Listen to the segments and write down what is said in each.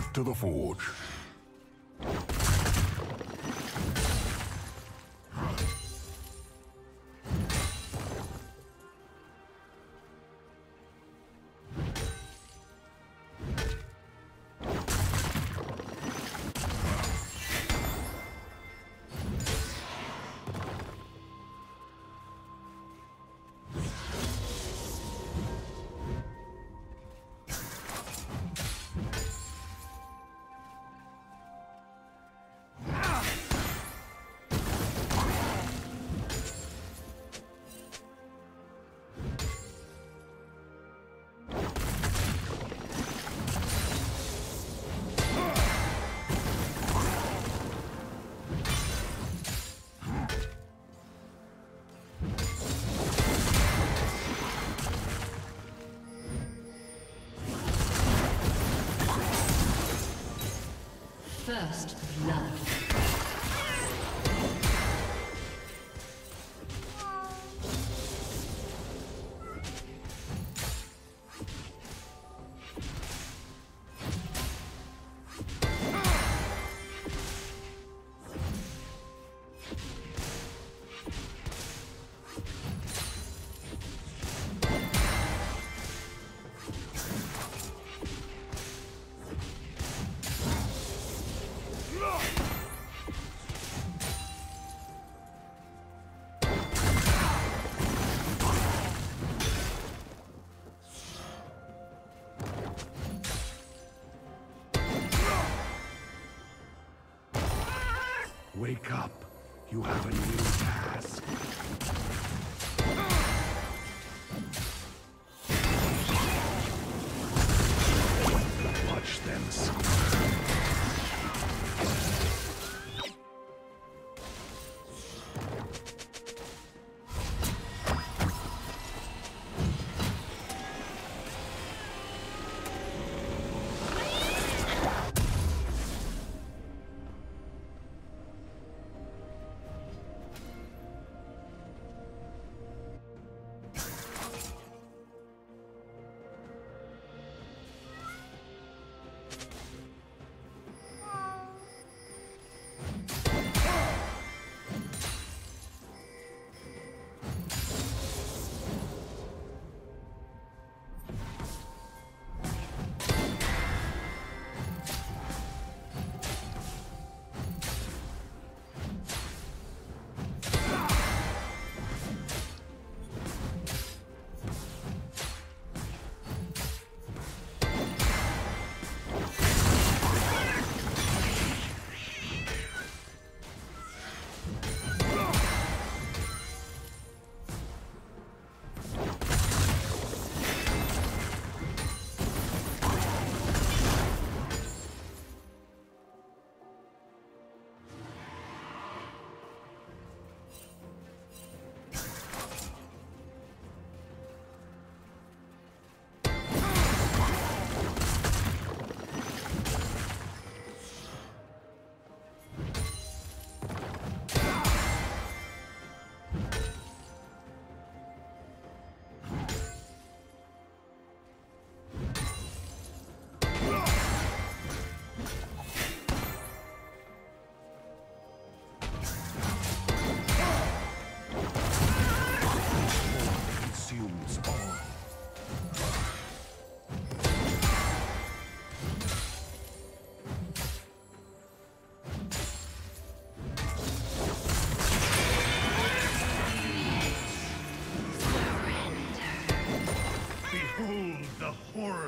Back to the forge. First blood. You have a new task. Watch them squirm.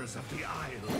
Horrors of the Isle.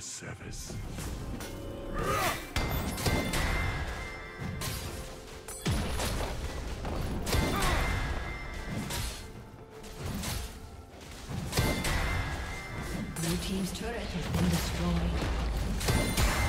Your service. Blue Team's turret has been destroyed.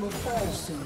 Will fall soon.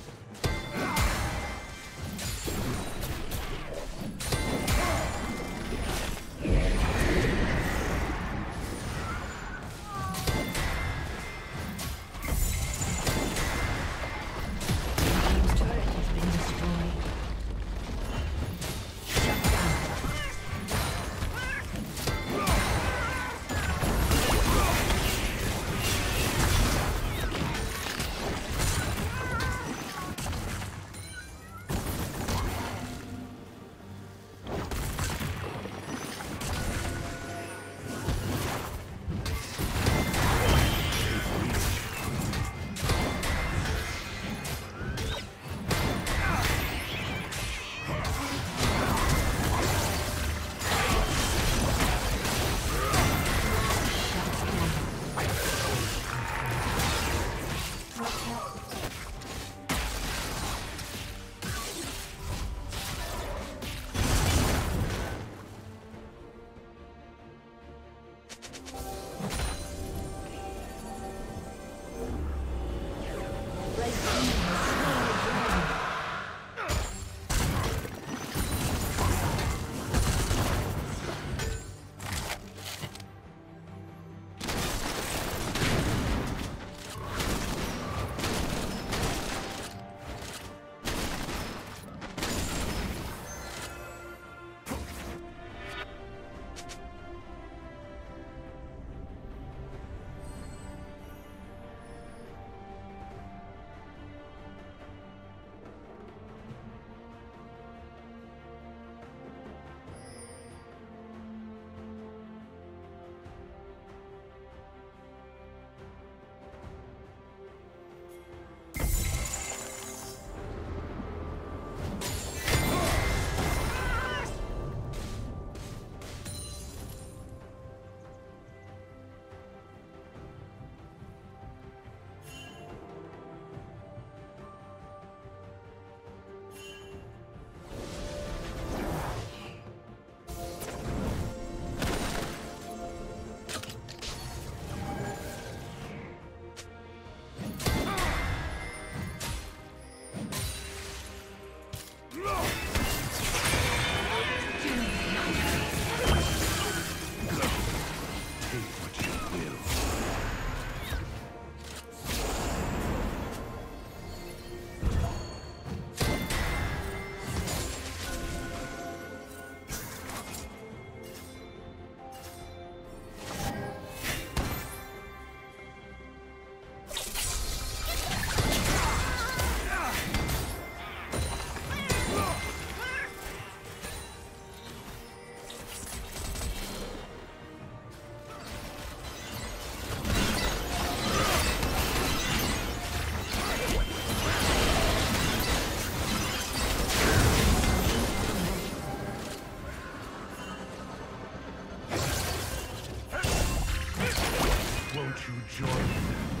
join them.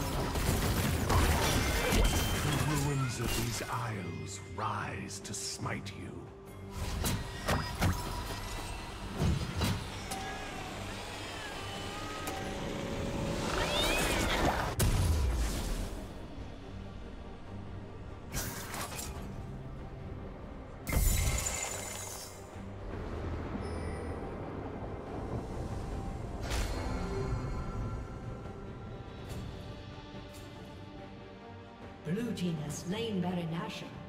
of these isles rise to smite you. Slain Baron Nashor.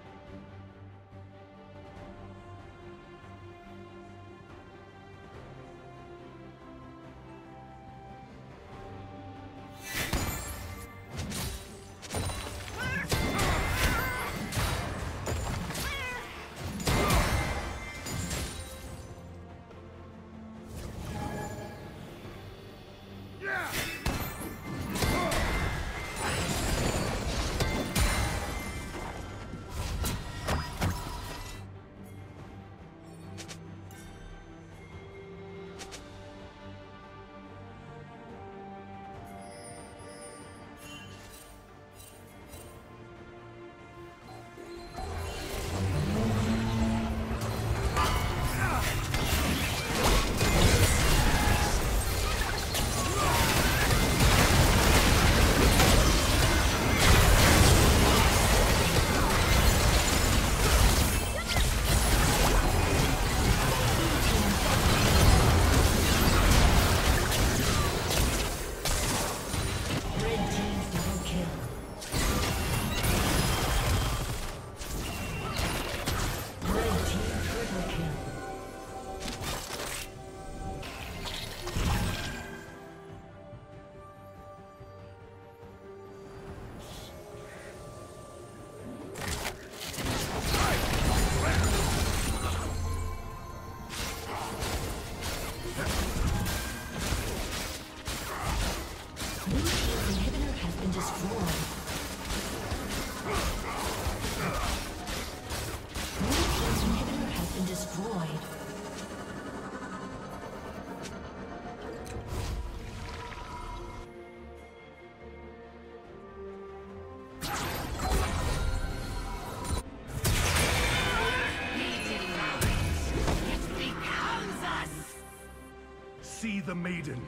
Maiden.